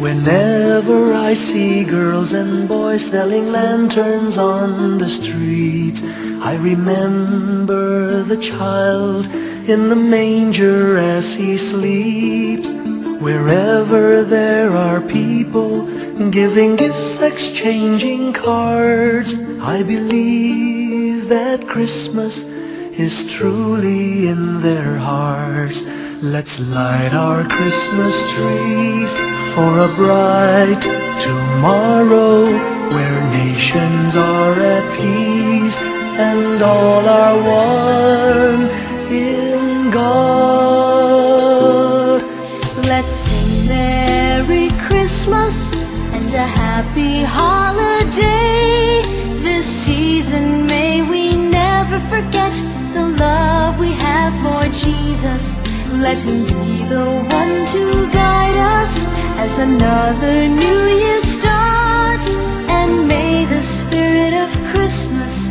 Whenever I see girls and boys selling lanterns on the streets, I remember the child in the manger as he sleeps. Wherever there are people giving gifts, exchanging cards, I believe that Christmas is truly in their hearts. Let's light our Christmas trees for a bright tomorrow where nations are at peace and all are one in God. Let's sing Merry Christmas and a Happy Holiday. This season may we never forget the love we have for Jesus. Let him be the one to guide another new year starts. And may the spirit of Christmas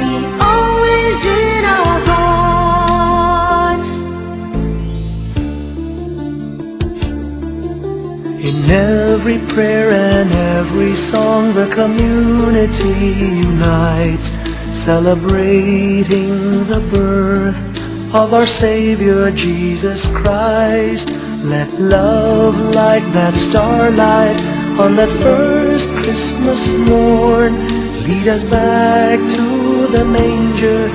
be always in our hearts. In every prayer and every song, the community unites, celebrating the birth of our Savior Jesus Christ. Let love like that starlight on that first Christmas morn lead us back to the manger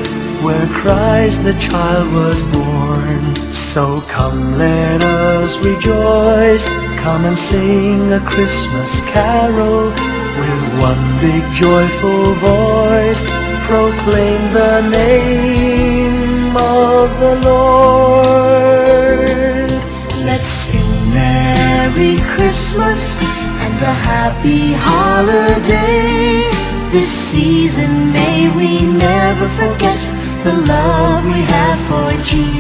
where Christ the child was born. So come let us rejoice, come and sing a Christmas carol with one big joyful voice, proclaim the name of the Lord. Let's sing Merry Christmas and a Happy Holiday. This season may we never forget the love we have for Jesus.